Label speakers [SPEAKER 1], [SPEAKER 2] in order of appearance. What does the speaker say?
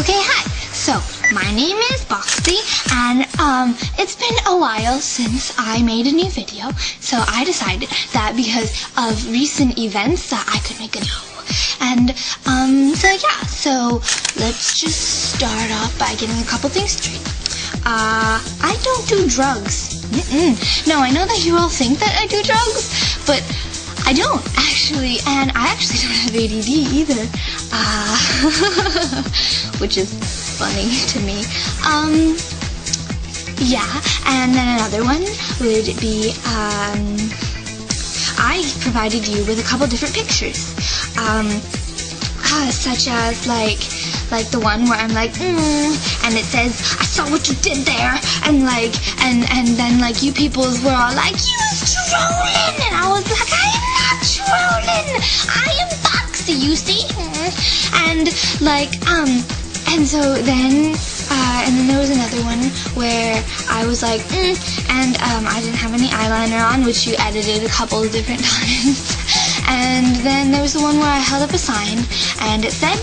[SPEAKER 1] Okay, hi. So, my name is Boxxy, and um, it's been a while since I made a new video, so I decided that because of recent events that I could make a new. And, um, so yeah, so let's just start off by getting a couple things straight. Uh, I don't do drugs. Mm -mm. No, I know that you all think that I do drugs, but I don't actually, and I actually don't have ADD either. Uh, which is funny to me. Um, yeah, and then another one would be, um, I provided you with a couple different pictures. Um, uh, such as like, like the one where I'm like, mm, and it says, I saw what you did there, and like, and and then like you people were all like, you trolling, and I was like, I and like, um, and so then, uh, and then there was another one where I was like, mm, and um, I didn't have any eyeliner on, which you edited a couple of different times. and then there was the one where I held up a sign, and it said,